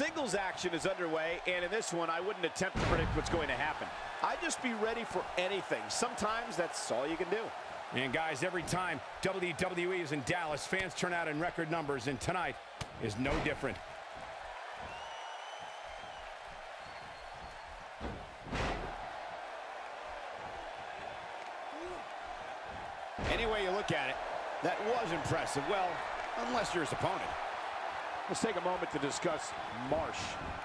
singles action is underway, and in this one, I wouldn't attempt to predict what's going to happen. I'd just be ready for anything. Sometimes that's all you can do. And guys, every time WWE is in Dallas, fans turn out in record numbers, and tonight is no different. Any way you look at it, that was impressive. Well, unless you're his opponent. Let's take a moment to discuss Marsh.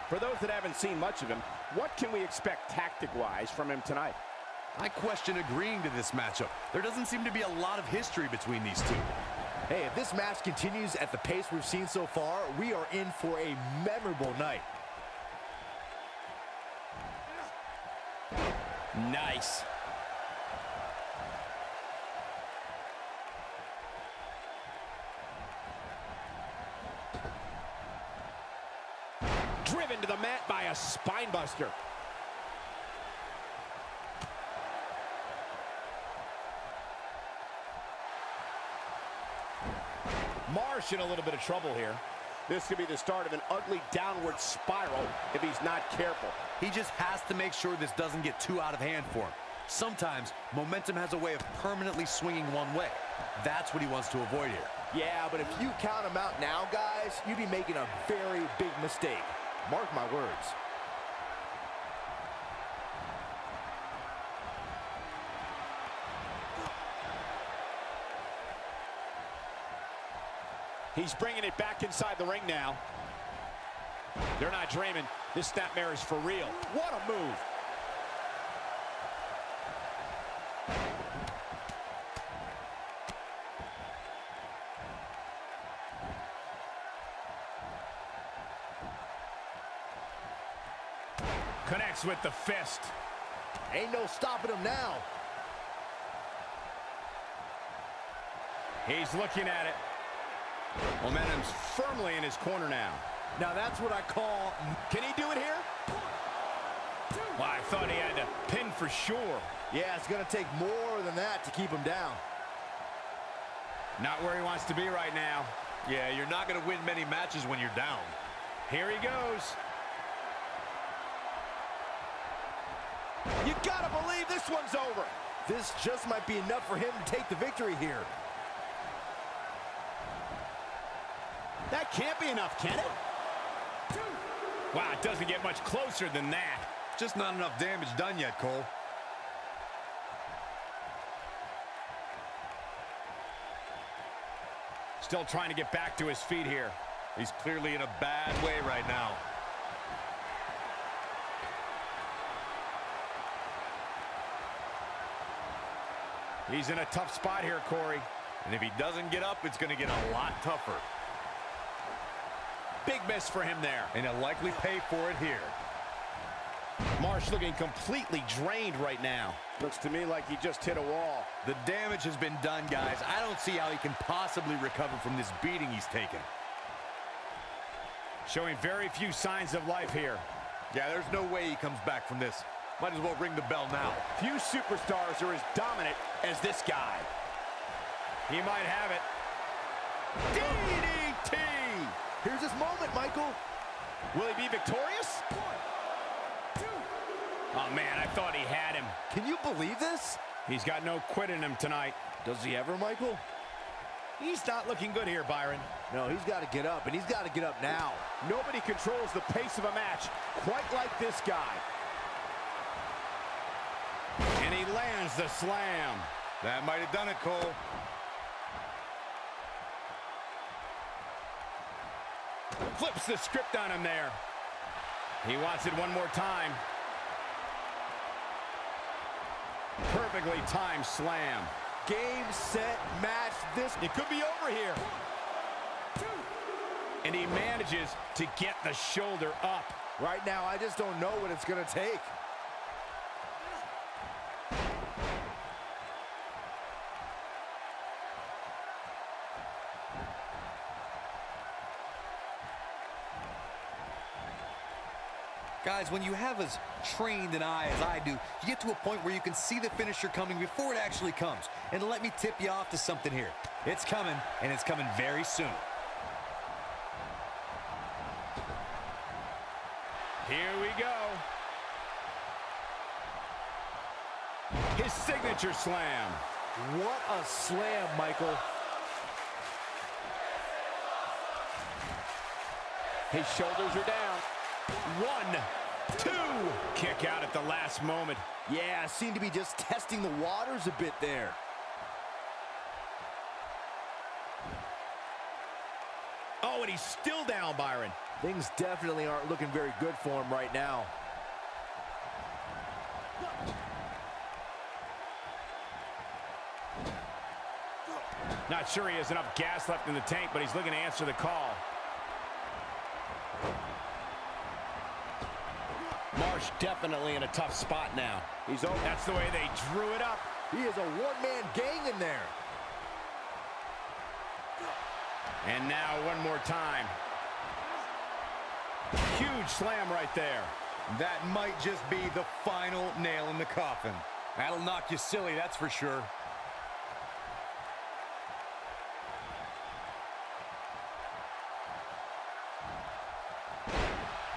For those that haven't seen much of him, what can we expect tactic-wise from him tonight? I question agreeing to this matchup. There doesn't seem to be a lot of history between these two. Hey, if this match continues at the pace we've seen so far, we are in for a memorable night. Nice. Driven to the mat by a spinebuster. Marsh in a little bit of trouble here. This could be the start of an ugly downward spiral if he's not careful. He just has to make sure this doesn't get too out of hand for him. Sometimes, momentum has a way of permanently swinging one way. That's what he wants to avoid here. Yeah, but if you count him out now, guys, you'd be making a very big mistake. Mark my words. He's bringing it back inside the ring now. They're not dreaming. This snapmare is for real. What a move. Connects with the fist. Ain't no stopping him now. He's looking at it. Momentum's firmly in his corner now. Now that's what I call... Can he do it here? Well, I thought he had to pin for sure. Yeah, it's going to take more than that to keep him down. Not where he wants to be right now. Yeah, you're not going to win many matches when you're down. Here he goes. You gotta believe this one's over. This just might be enough for him to take the victory here. That can't be enough, can it? Wow, it doesn't get much closer than that. Just not enough damage done yet, Cole. Still trying to get back to his feet here. He's clearly in a bad way right now. He's in a tough spot here, Corey. And if he doesn't get up, it's going to get a lot tougher. Big miss for him there. And he'll likely pay for it here. Marsh looking completely drained right now. Looks to me like he just hit a wall. The damage has been done, guys. I don't see how he can possibly recover from this beating he's taken. Showing very few signs of life here. Yeah, there's no way he comes back from this. Might as well ring the bell now. Few superstars are as dominant as this guy. He might have it. DDT! Here's his moment, Michael. Will he be victorious? Oh, man, I thought he had him. Can you believe this? He's got no quit in him tonight. Does he ever, Michael? He's not looking good here, Byron. No, he's got to get up, and he's got to get up now. Nobody controls the pace of a match quite like this guy. He lands the slam. That might have done it, Cole. Flips the script on him there. He wants it one more time. Perfectly timed slam. Game, set, match. This It could be over here. And he manages to get the shoulder up. right now, I just don't know what it's going to take. Guys, when you have as trained an eye as I do, you get to a point where you can see the finisher coming before it actually comes. And let me tip you off to something here. It's coming, and it's coming very soon. Here we go. His signature slam. What a slam, Michael. His shoulders are down. One, two. Kick out at the last moment. Yeah, seemed to be just testing the waters a bit there. Oh, and he's still down, Byron. Things definitely aren't looking very good for him right now. Not sure he has enough gas left in the tank, but he's looking to answer the call. Marsh definitely in a tough spot now. He's over. That's the way they drew it up. He is a one-man gang in there. And now one more time. Huge slam right there. That might just be the final nail in the coffin. That'll knock you silly, that's for sure.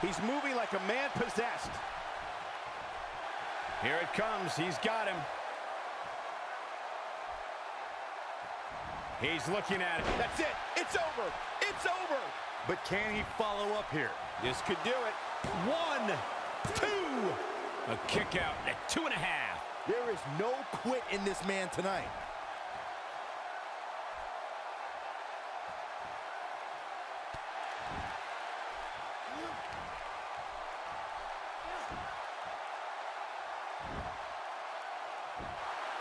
He's moving like a man possessed. Here it comes. He's got him. He's looking at it. That's it. It's over. It's over. But can he follow up here? This could do it. One, two. A kick out at two and a half. There is no quit in this man tonight.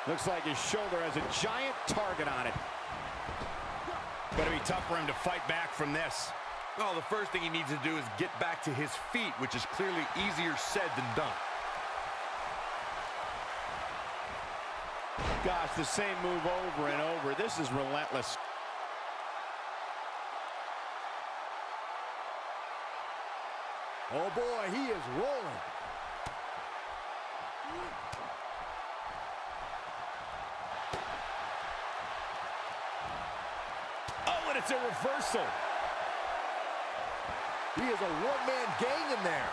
Looks like his shoulder has a giant target on it. Gonna be tough for him to fight back from this. Well, the first thing he needs to do is get back to his feet, which is clearly easier said than done. Gosh, the same move over and over. This is relentless. Oh boy, he is rolling. Oh, and it's a reversal. He is a one-man gang in there.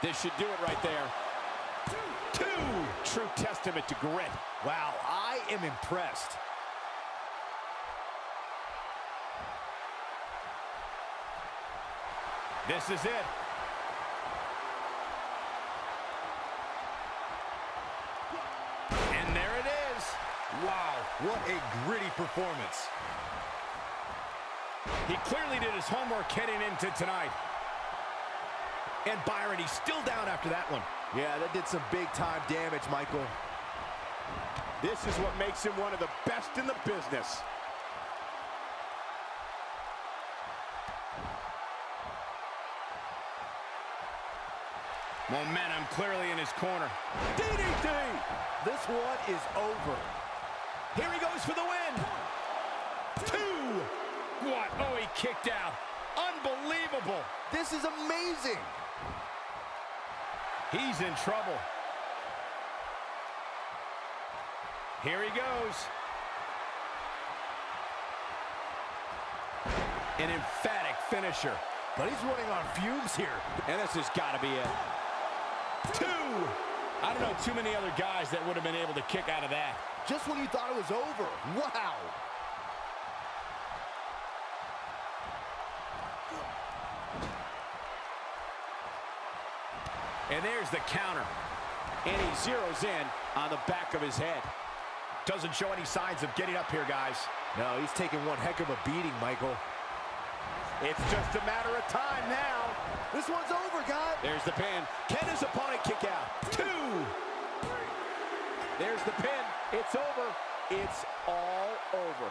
This should do it right there. Two. True testament to grit. Wow, I am impressed. This is it. And there it is. Wow, what a gritty performance. He clearly did his homework heading into tonight. And Byron, he's still down after that one. Yeah, that did some big-time damage, Michael. This is what makes him one of the best in the business. Momentum clearly in his corner. DDT! This one is over. Here he goes for the win. Two. What? Oh, he kicked out. Unbelievable. This is amazing. He's in trouble. Here he goes. An emphatic finisher. But he's running on fumes here. And this has got to be it. Two. I don't know too many other guys that would have been able to kick out of that. Just when you thought it was over. Wow. And there's the counter. And he zeroes in on the back of his head. Doesn't show any signs of getting up here, guys. No, he's taking one heck of a beating, Michael. It's just a matter of time now. This one's over, guys. There's the pin. Can his opponent kick out? Two. There's the pin. It's over. It's all over.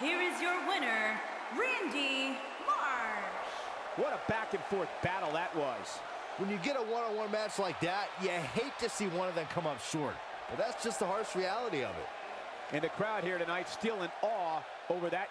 Here is your winner, Randy Marsh. What a back and forth battle that was. When you get a one-on-one -on -one match like that, you hate to see one of them come up short. But that's just the harsh reality of it. And the crowd here tonight still in awe over that